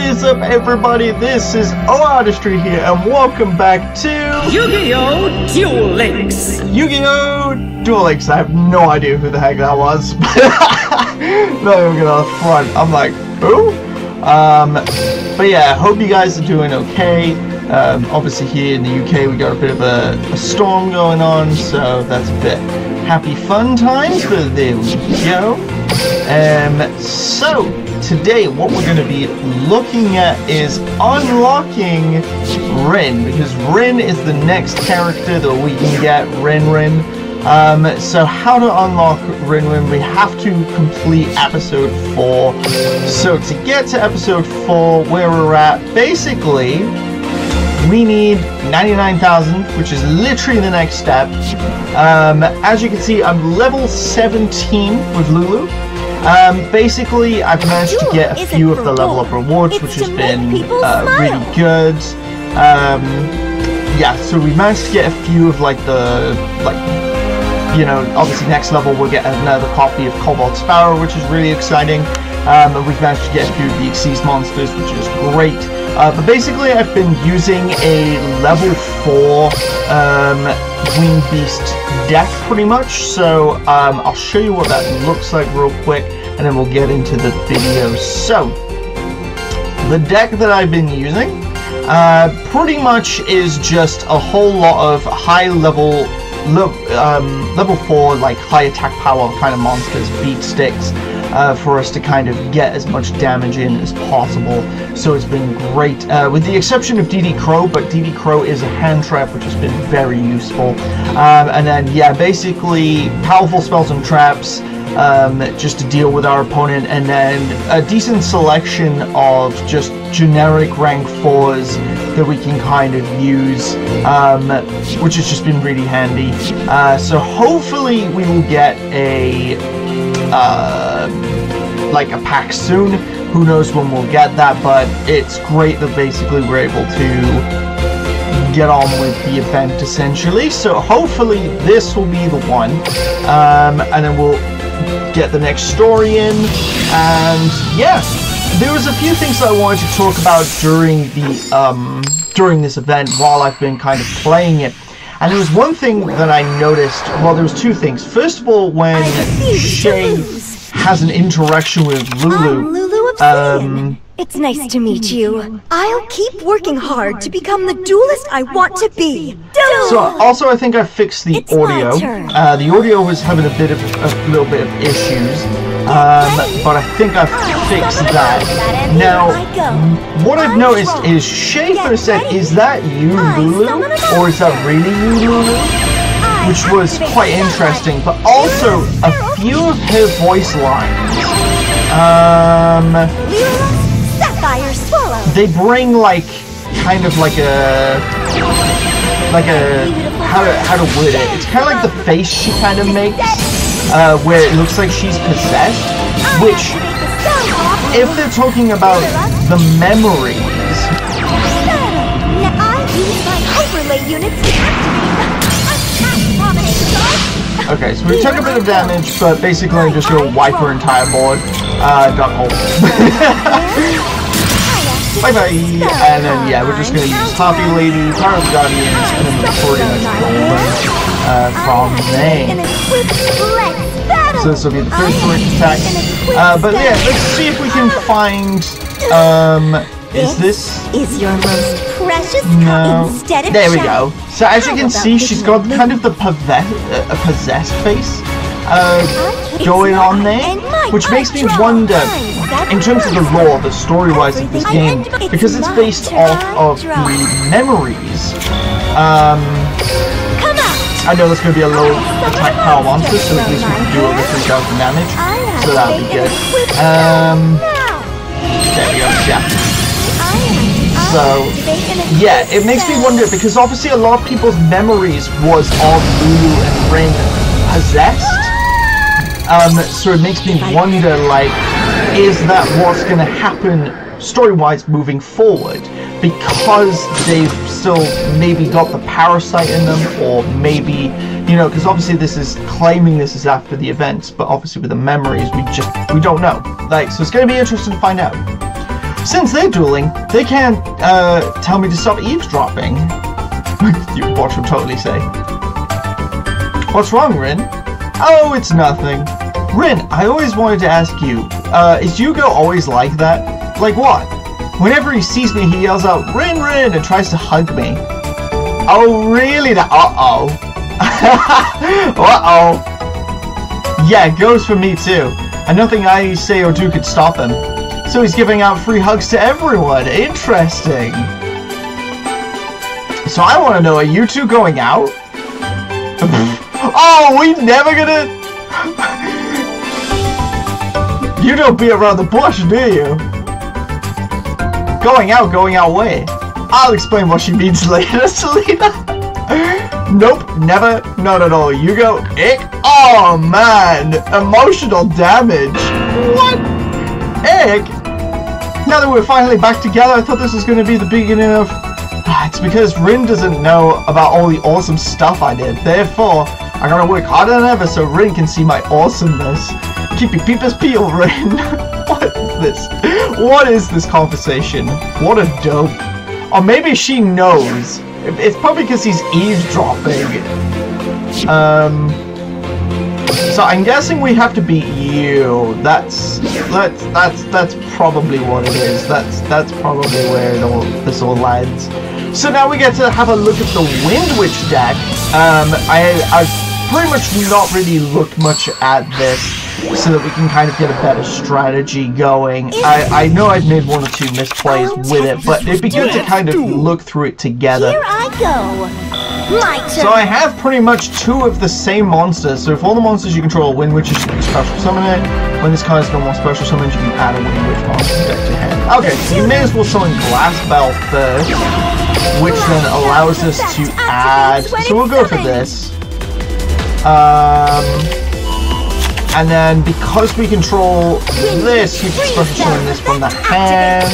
What is up, everybody? This is Artistry here, and welcome back to Yu-Gi-Oh! Duel Links! Yu-Gi-Oh! Duel Links. I have no idea who the heck that was. Not even gonna front. I'm like, who? Um, but yeah, hope you guys are doing okay. Um, obviously here in the UK we got a bit of a, a storm going on, so that's a bit happy fun times, but there we go. Um, so, today what we're going to be looking at is unlocking Rin, because Rin is the next character that we can get, Rin Rin. Um, so how to unlock Rin Rin, we have to complete episode 4. So to get to episode 4, where we're at, basically, we need 99,000, which is literally the next step. Um, as you can see, I'm level 17 with Lulu. Um, basically, I've managed to get a few of the level up rewards, which has been uh, really good. Um, yeah, so we managed to get a few of like the like you know, obviously next level we'll get another copy of Cobalt Sparrow, which is really exciting. Um, and we've managed to get a few of the Xyz monsters, which is great. Uh, but basically, I've been using a level 4 um, Wing Beast deck pretty much. So um, I'll show you what that looks like real quick, and then we'll get into the video. So, the deck that I've been using uh, pretty much is just a whole lot of high level um, level 4 like high attack power kind of monsters, beat sticks, uh, for us to kind of get as much damage in as possible. So it's been great, uh, with the exception of DD Crow, but DD Crow is a hand trap, which has been very useful. Um, and then, yeah, basically powerful spells and traps, um, just to deal with our opponent, and then a decent selection of just generic rank 4s that we can kind of use, um, which has just been really handy. Uh, so hopefully we will get a uh, like a pack soon. Who knows when we'll get that, but it's great that basically we're able to get on with the event essentially. So hopefully this will be the one, um, and then we'll get the next story in, and yeah. There was a few things I wanted to talk about during the um, during this event while I've been kind of playing it. And there was one thing that I noticed, well, there was two things. First of all, when Shay has an interaction with Lulu, I'm Lulu um, it's nice to meet you. I'll keep working hard to become the duelist I want to be. Duel! So, also, I think I fixed the it's audio. Uh, the audio was having a bit of a little bit of issues. Um, but I think I've fixed that. Now, what I've noticed is Schaefer said, is that you, Lulu? Or is that really you, Lulu? Which was quite interesting, but also a few of her voice lines. Um, they bring like, kind of like a, like a, how to, how to word it. It's kind of like the face she kind of makes uh, where it looks like she's possessed, which, if they're talking about the memories... Okay, so we took a bit of damage, but basically I'm just gonna wipe her entire board. Uh, Dark Hole. bye bye! And then, yeah, we're just gonna use Harpy Lady, Power of Guardians, and then we're recording as uh, from Maine. So this will be the first direct attack. Uh, but yeah, let's see if we can find. Um, is this? Is your most precious no. instead of There we go. So as you can see, she's got kind of the uh, possessed face uh, going on there, which makes me wonder, in terms of the lore, the story-wise of this game, because it's based off of the memories. Um, I know that's going to be a low attack power monster, so at least we can do over 3,000 damage. So that'll be good. Um, there we go, yeah. So, yeah, it makes me wonder, because obviously a lot of people's memories was of Lulu and Rin possessed. Um, so it makes me wonder, like, is that what's going to happen story-wise moving forward? because they've still maybe got the parasite in them or maybe you know because obviously this is claiming this is after the events but obviously with the memories we just we don't know. Like so it's going to be interesting to find out Since they're dueling, they can't uh, tell me to stop eavesdropping. you watch him totally say. What's wrong, Rin? Oh, it's nothing. Rin, I always wanted to ask you, uh, is Yugo always like that? Like what? Whenever he sees me, he yells out, Rin, Rin, and tries to hug me. Oh, really? Uh-oh. Uh-oh. Yeah, it goes for me too. And nothing I say or do could stop him. So he's giving out free hugs to everyone. Interesting. So I want to know, are you two going out? oh, we never gonna... you don't be around the bush, do you? Going out, going out way. I'll explain what she means later, Celina. nope, never, not at all. You go, ick. Oh man, emotional damage. What? Ick? Now that we're finally back together, I thought this was going to be the beginning of... Ah, it's because Rin doesn't know about all the awesome stuff I did. Therefore, I gotta work harder than ever so Rin can see my awesomeness. Keep your peepers peeled, Rin. what is this? What is this conversation? What a dope. Or maybe she knows. It's probably because he's eavesdropping. Um... So I'm guessing we have to beat you. That's that's that's that's probably what it is. That's that's probably where it all this all lands. So now we get to have a look at the Wind Witch deck. Um, I I've pretty much not really looked much at this so that we can kind of get a better strategy going. I, I know I've made one or two misplays with it, but it'd be good to kind of look through it together. Here I go. So I have pretty much two of the same monsters. So if all the monsters you control Witch, you can special summon it. When this card is no more special summons, you can add a Wind Witch monster deck to hand. Okay, so you may as well summon Glass Bell first, which then allows us to add. So we'll go for this. Um, and then because we control this, you can special summon this from the hand.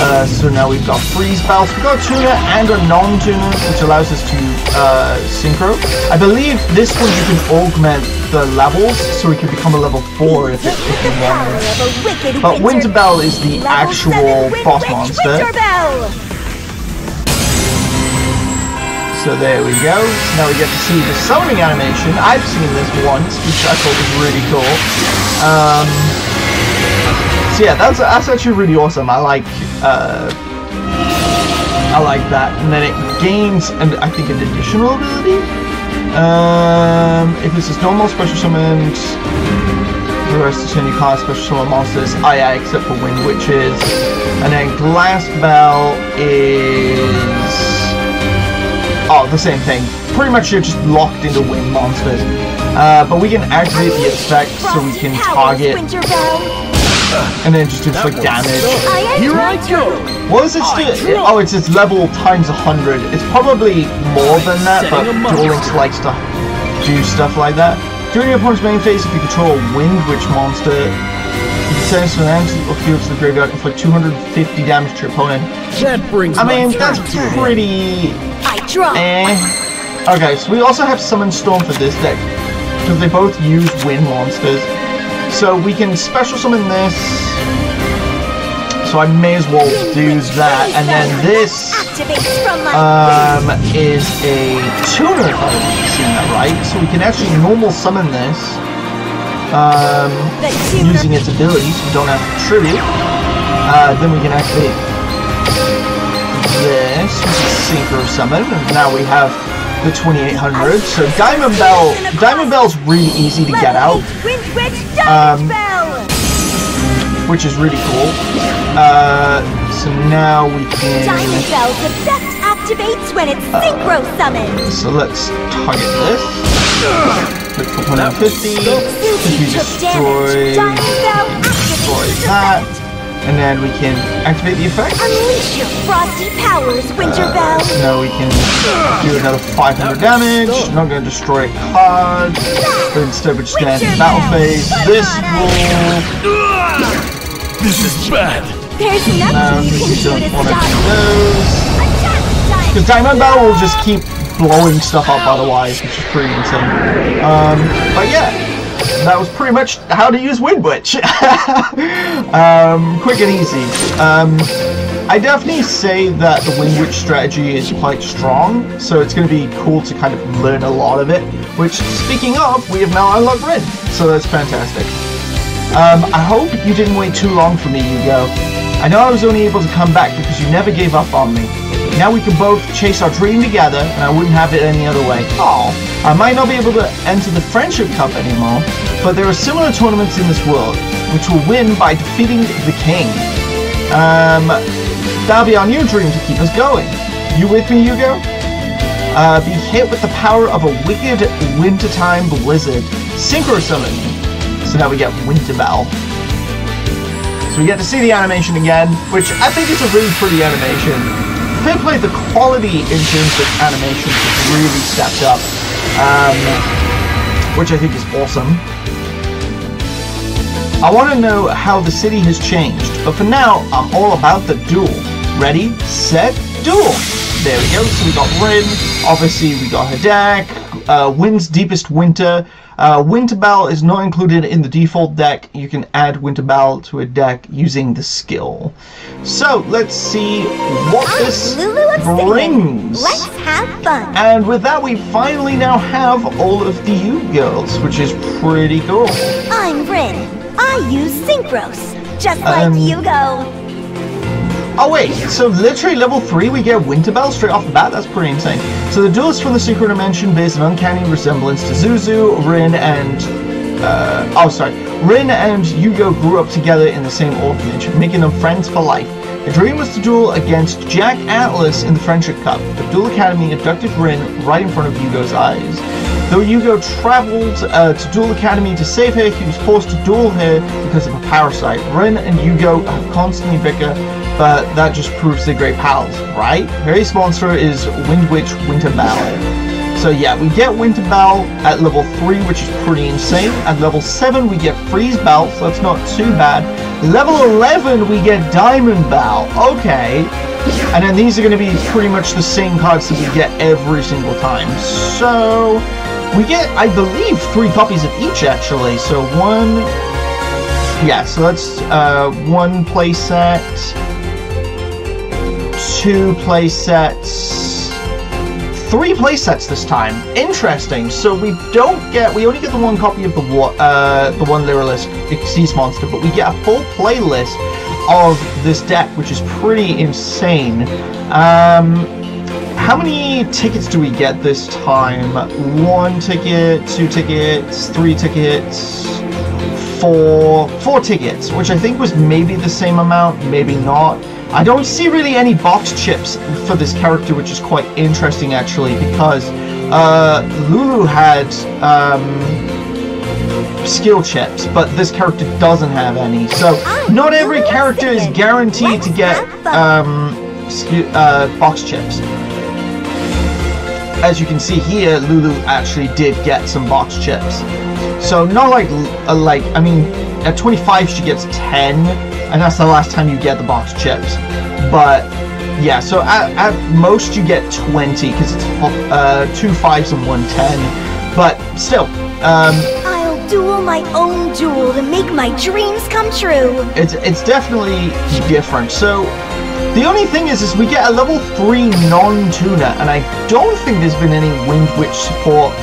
Uh, so now we've got freeze bells, we've got a tuner and a non-tuner, which allows us to uh, synchro. I believe this one you can augment the levels, so we can become a level 4 if, it, if you want. But Winter Bell is the actual boss monster. So there we go. Now we get to see the summoning animation. I've seen this once, which I thought was really cool. Um, yeah, that's that's actually really awesome. I like uh, I like that. And then it gains, and I think, an additional ability. Um, if this is normal special summoned, the rest of your card special summon monsters. Oh yeah, except for wind witches. And then glass bell is Oh, the same thing. Pretty much you're just locked into wind monsters. Uh, but we can activate the effect so we can target and then just do like damage. Here I go! What does it do? Oh, it's its level times 100. It's probably more than that, but Duel Links likes to do stuff like that. During your opponent's main phase, if you control a Wind Witch monster, you can send an enemy or field to the graveyard and inflict 250 damage to your opponent. That brings I mean, that's turn to an end. pretty I draw. Eh. Okay, so we also have Summon Storm for this deck, because they both use wind monsters. So we can special summon this, so I may as well do that, and then this um, is a tuner, if I've seen that right. So we can actually normal summon this, um, using its abilities, we don't have tribute. Uh, then we can activate this, which is Synchro Summon, and now we have the 2800. So Diamond Bell, Diamond Bell's really easy to get out, Um, which is really cool. Uh, so now we can. Diamond can, Bell's effect activates when it's Uh, synchro summoned. so let's target this. Look for 150, because we Suki took damage. destroy, Diamond Bell destroy activates its that. And then we can activate the effect. Unleash your frosty powers, Winter Uh, Bell. so now we can do another 500 damage. Not going to destroy a card, but instead we're just going to enter battle phase. This will. This is bad. There's nothing you we can do don't to want to stop do those. Because Diamond Battle will just keep blowing stuff up otherwise, which is pretty insane. Um, but yeah. That was pretty much how to use Wind Witch. um, quick and easy. Um, I definitely say that the Wind Witch strategy is quite strong, so it's going to be cool to kind of learn a lot of it. Which, speaking of, we have now unlocked Rin, so that's fantastic. Um, I hope you didn't wait too long for me, Yugo. I know I was only able to come back because you never gave up on me. Now we can both chase our dream together, and I wouldn't have it any other way. Oh, I might not be able to enter the Friendship Cup anymore, but there are similar tournaments in this world, which will win by defeating the king. Um, that'll be our new dream to keep us going. You with me, Yugo? Uh, be hit with the power of a wicked wintertime blizzard. Synchro summon. So now we get Winter Bell. So we get to see the animation again, which I think is a really pretty animation. Fair play, the quality in terms of animation has really stepped up, um, which I think is awesome. I want to know how the city has changed, but for now, I'm all about the duel. Ready, set, duel! There we go, so we got Rin, obviously we got deck, uh, Wind's Deepest Winter, uh, Winterbell is not included in the default deck. You can add Winterbell to a deck using the skill. So let's see what I'm this Lulu brings. Let's have fun. And with that, we finally now have all of the U girls, which is pretty cool. I'm Rin. I use Synchros, just like Um, Yugo. Oh wait, so literally level 3 we get Winterbell straight off the bat? That's pretty insane. So the duelist from the Secret Dimension bears an uncanny resemblance to Zuzu, Rin, and... Uh, oh, sorry. Rin and Yugo grew up together in the same orphanage, making them friends for life. The dream was to duel against Jack Atlas in the Friendship Cup, but Duel Academy abducted Rin right in front of Yugo's eyes. Though Yugo traveled uh, to Duel Academy to save her, he was forced to duel her because of a parasite. Rin and Yugo have constantly bicker, but that just proves they're great pals, right? Her monster is Wind Witch Winterbell. So yeah, we get Winterbell at level 3, which is pretty insane. At level 7, we get Freeze Bell, so that's not too bad. Level 11, we get Diamond Bell. Okay. And then these are going to be pretty much the same cards that we get every single time. So, we get, I believe, three copies of each, actually. So one... Yeah, so that's uh, one playset, two playsets, three playsets this time. Interesting. So we don't get, we only get the one copy of the uh, the one Lyrilusc Xyz monster, but we get a full playlist of this deck, which is pretty insane. Um, how many tickets do we get this time? One ticket, two tickets, three tickets, four, four tickets, which I think was maybe the same amount, maybe not. I don't see really any box chips for this character, which is quite interesting actually, because uh, Lulu had um, skill chips, but this character doesn't have any. So not every character is guaranteed to get um, uh, box chips. As you can see here, Lulu actually did get some box chips. So not like, uh, like I mean, at 25 she gets 10, and that's the last time you get the box chips. But yeah, so at, at most you get 20 because it's uh, two fives and one 10. But still, um, I'll duel my own duel to make my dreams come true. it's it's definitely different. So the only thing is, is we get a level three non-tuner, and I don't think there's been any Wind Witch support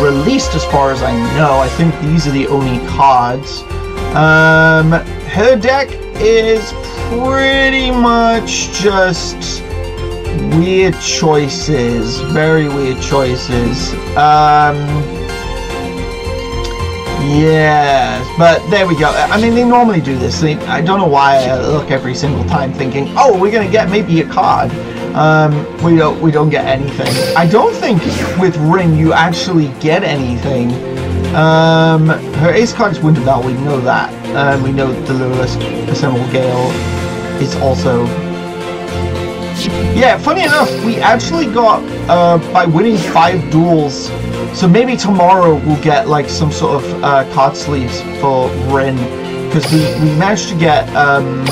released as far as I know. I think these are the only cards. Um, her deck is pretty much just weird choices, very weird choices. Um, yeah, but there we go. I mean, they normally do this. I don't know why I look every single time thinking, "Oh, we're gonna get maybe a card." Um, we don't. We don't get anything. I don't think with Rin you actually get anything. Um, her ace card is Winterbell. We know that. Um, we know the lowest Assemble Gale is also yeah, funny enough, we actually got, uh, by winning five duels, so maybe tomorrow we'll get, like, some sort of, uh, card sleeves for Rin, because we, we managed to get, um,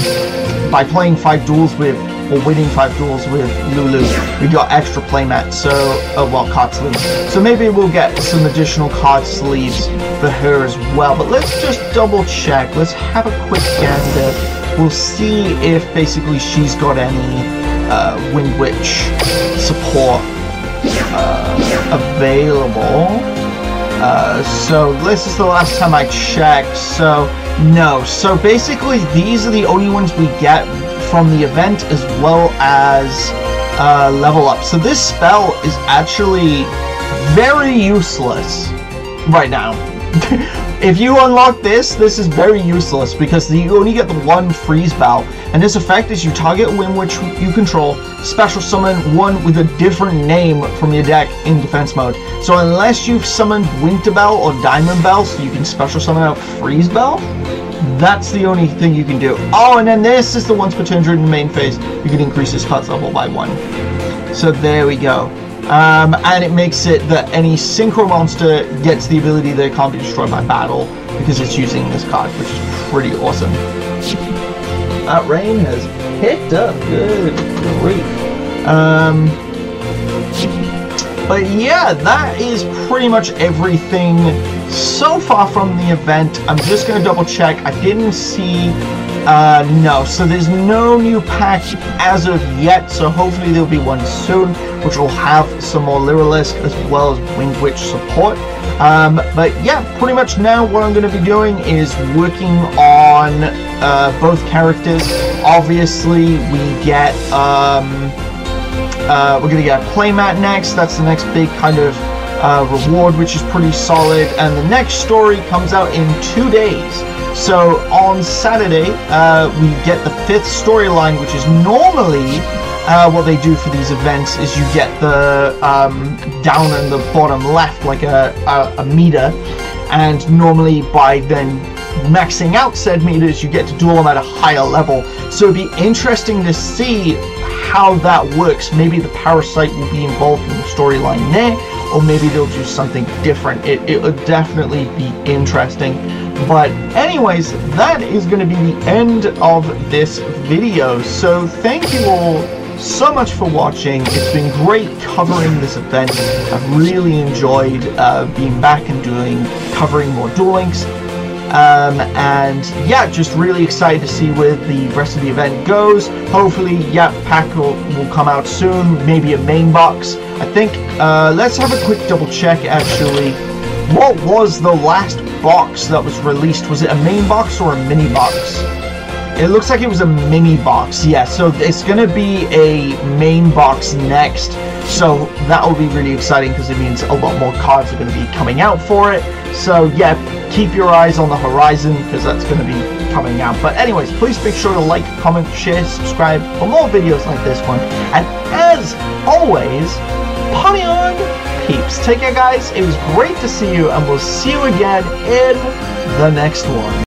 by playing five duels with or winning five duels with Lulu, we got extra playmat, so, uh, well, card sleeves. So maybe we'll get some additional card sleeves for her as well. But let's just double check. Let's have a quick gander. We'll see if basically she's got any uh, Wind Witch support uh, available. Uh, so this is the last time I checked, so no. So basically these are the only ones we get from the event as well as uh, level up. So this spell is actually very useless right now. if you unlock this, this is very useless because you only get the one freeze bow. And this effect is you target a wind witch you control, special summon one with a different name from your deck in defense mode. So unless you've summoned Winterbell or Diamond Bell, so you can special summon out Freeze Bell, that's the only thing you can do. Oh, and then this is the once per turn during the main phase. You can increase his HUD level by one. So there we go. Um, and it makes it that any synchro monster gets the ability that it can't be destroyed by battle because it's using this card, which is pretty awesome. That rain has picked up. Good grief. Um, but yeah, that is pretty much everything so far from the event. I'm just going to double check. I didn't see uh, no, so there's no new patch as of yet, so hopefully there'll be one soon, which will have some more Lyrilusc as well as Wind Witch support. Um, but yeah, pretty much now what I'm going to be doing is working on uh, both characters. Obviously, we get, um, uh, we're going to get a playmat next, that's the next big kind of uh, reward, which is pretty solid, and the next story comes out in two days. So on Saturday, uh, we get the fifth storyline, which is normally uh, what they do for these events is you get the um, down in the bottom left, like a, a, a, meter, and normally by then maxing out said meters, you get to duel them at a higher level. So it'd be interesting to see how that works. Maybe the parasite will be involved in the storyline there, or maybe they'll do something different. It, it would definitely be interesting. But anyways, that is going to be the end of this video. So thank you all so much for watching. It's been great covering this event. I've really enjoyed uh, being back and doing covering more Duel Links. Um, and yeah, just really excited to see where the rest of the event goes. Hopefully, yeah, pack will, will come out soon. Maybe a main box. I think, uh, let's have a quick double check actually. What was the last box that was released? Was it a main box or a mini box? It looks like it was a mini box, yeah, so it's going to be a main box next, so that will be really exciting because it means a lot more cards are going to be coming out for it, so yeah, keep your eyes on the horizon because that's going to be coming out, but anyways, please make sure to like, comment, share, subscribe for more videos like this one, and as always, party on! peeps. Take care, guys. It was great to see you, and we'll see you again in the next one.